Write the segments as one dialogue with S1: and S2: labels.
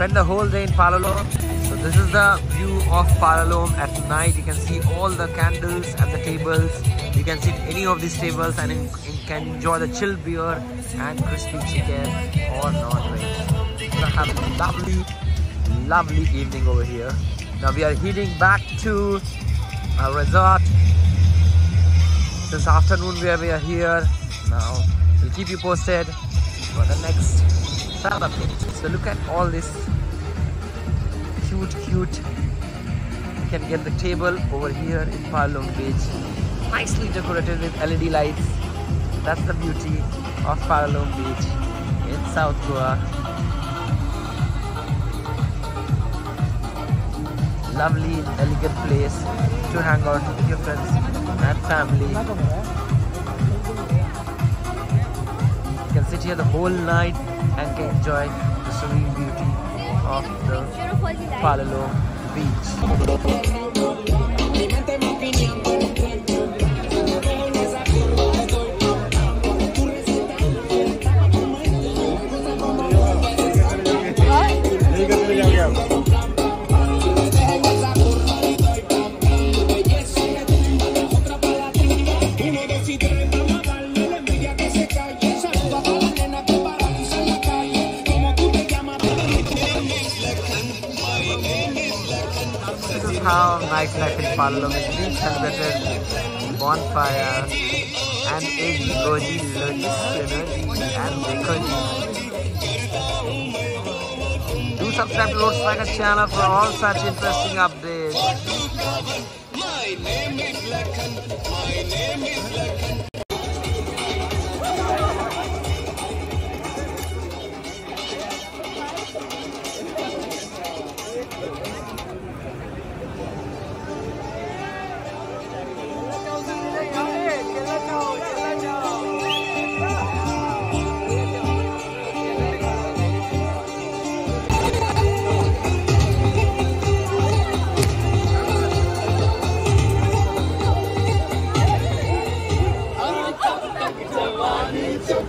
S1: spend the whole day in Palolem. So this is the view of Palolem at night. You can see all the candles and the tables. You can sit any of these tables and in, in, can enjoy the chilled beer and crispy chicken or non-veg. Have a lovely, lovely evening over here. Now we are heading back to our resort. This afternoon we are, we are here. Now we'll keep you posted for the next startup. So look at all this cute, cute. You can get the table over here in Palolem Beach. Nicely decorated with LED lights. That's the beauty of Palolem Beach in South Goa. Lovely, elegant place to hang out with your friends and family. You can sit here the whole night and can enjoy the serene beauty of the Palolem beach. How nightlife in Palolem is being celebrated. Bonfire and Egi, Goji, Loji, and Dekoji. Do subscribe to Road Striker channel for all such interesting updates.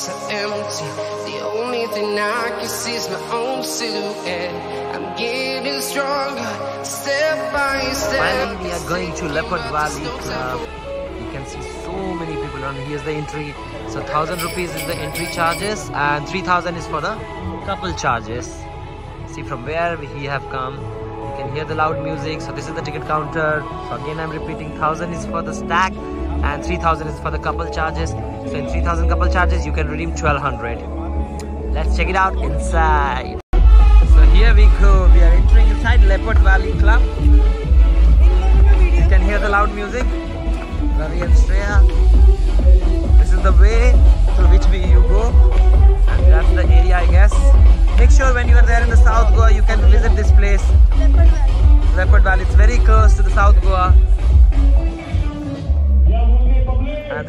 S2: streets are empty. The only thing I can see is my own silhouette. I'm getting stronger, step by step.
S1: Finally, we are going to Leopard Valley Club. You can see so many people around. Here's the entry. So, thousand rupees is the entry charges, and three thousand is for the couple charges. See from where we have come. You can hear the loud music. So, this is the ticket counter. So, again, I'm repeating: thousand is for the stack, and three thousand is for the couple charges. So, in three thousand couple charges, you can redeem twelve hundred. Let's check it out inside. So here we go. We are entering inside Leopard Valley Club. You can hear the loud music. Ravi and Shreya. This is the way through which we you go, and that's the area, I guess. Make sure when you are there in the South Goa, you can visit this place, Leopard Valley. Leopard Valley It's very close to the South Goa.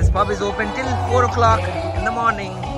S1: This pub is open till 4 o'clock in the morning.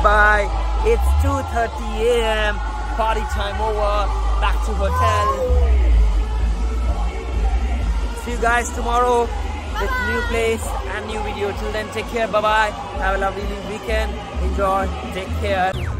S1: Goodbye. It's 2.30 a.m. Party time over. Back to hotel. See you guys tomorrow with new place and new video. Till then, take care. Bye-bye. Have a lovely weekend. Enjoy. Take care.